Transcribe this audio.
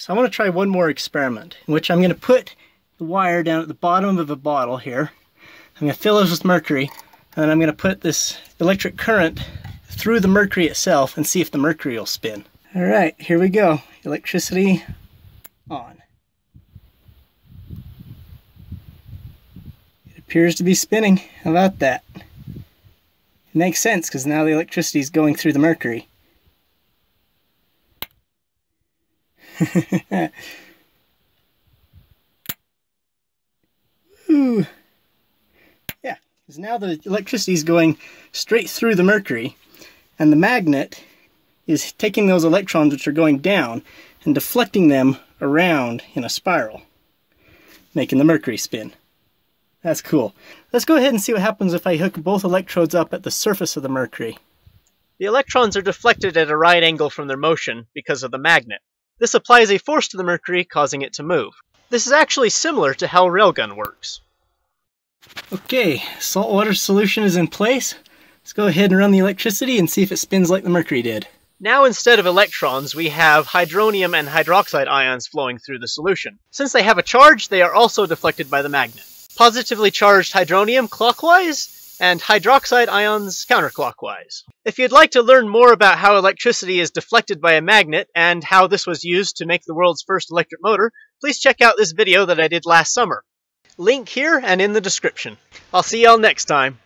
So I want to try one more experiment, in which I'm going to put the wire down at the bottom of a bottle here. I'm going to fill this with mercury, and I'm going to put this electric current through the mercury itself and see if the mercury will spin. All right, here we go. Electricity on. It appears to be spinning. How about that? It makes sense because now the electricity is going through the mercury. Ooh. Yeah, because now the electricity is going straight through the mercury, and the magnet is taking those electrons which are going down and deflecting them around in a spiral, making the mercury spin. That's cool. Let's go ahead and see what happens if I hook both electrodes up at the surface of the mercury. The electrons are deflected at a right angle from their motion because of the magnet. This applies a force to the mercury, causing it to move. This is actually similar to how railgun works. Okay, saltwater solution is in place. Let's go ahead and run the electricity and see if it spins like the mercury did. Now instead of electrons, we have hydronium and hydroxide ions flowing through the solution. Since they have a charge, they are also deflected by the magnet. Positively charged hydronium clockwise, and hydroxide ions counterclockwise. If you'd like to learn more about how electricity is deflected by a magnet and how this was used to make the world's first electric motor, please check out this video that I did last summer. Link here and in the description. I'll see y'all next time.